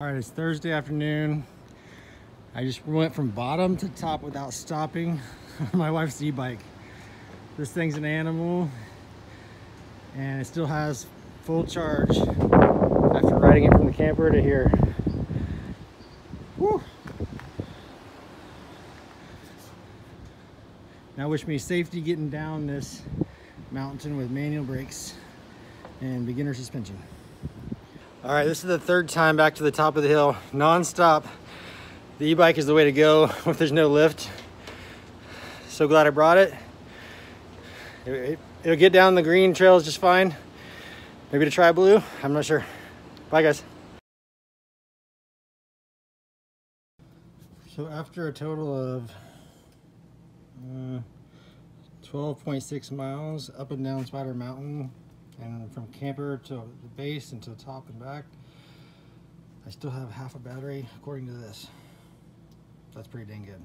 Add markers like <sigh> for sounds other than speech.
All right, it's Thursday afternoon. I just went from bottom to top without stopping <laughs> my wife's e-bike. This thing's an animal and it still has full charge after riding it from the camper to here. Woo. Now wish me safety getting down this mountain with manual brakes and beginner suspension. All right, this is the third time back to the top of the hill, non-stop. The e-bike is the way to go <laughs> if there's no lift. So glad I brought it. it. It'll get down the green trails just fine. Maybe to try blue, I'm not sure. Bye guys. So after a total of uh, 12.6 miles up and down Spider Mountain, and from camper to the base and to the top and back I still have half a battery according to this. That's pretty dang good